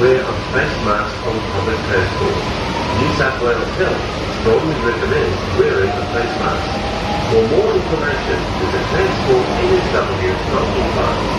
wear a best mask on public transport. New South Wales Health strongly recommends wearing a face mask. For more information, visit transportnsw.com.